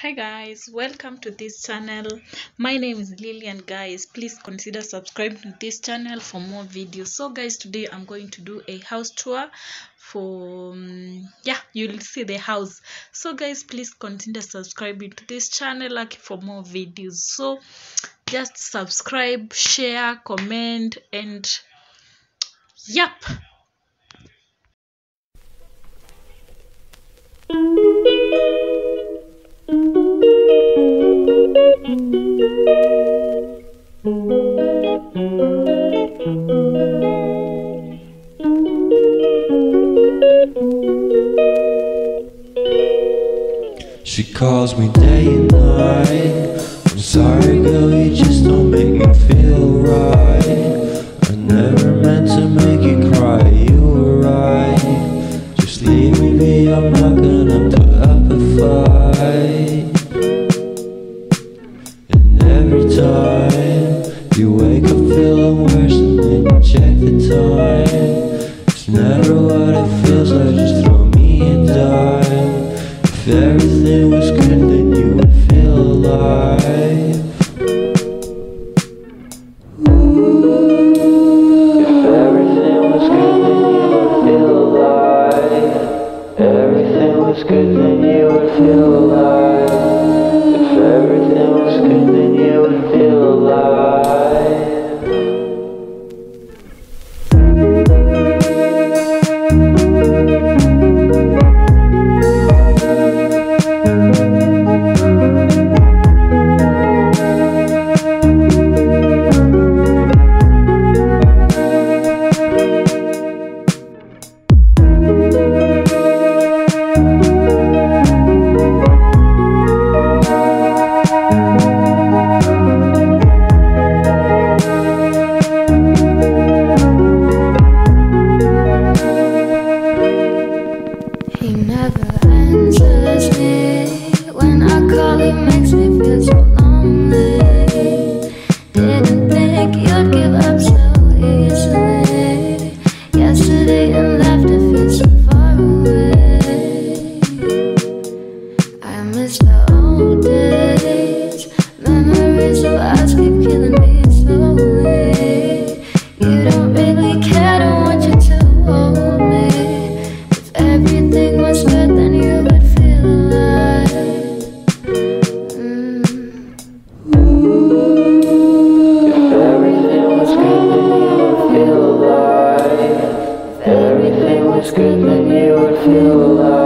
hi guys welcome to this channel. My name is lillian guys. Please consider subscribing to this channel for more videos. So guys today i'm going to do a house tour for um, yeah you'll see the house. So guys please consider subscribing to this channel like for more videos. So just subscribe share comment and yep She calls me day and night. I'm sorry, girl, you just don't make me feel right. I never meant to make feeling worse, and then you check the time. It's never what it feels like, just throw me a dime. If everything was good, then you would feel alive. If everything was good, then you would feel alive. Everything was good, then you would feel alive. If everything was good, then you would feel. Good, then you would feel alive.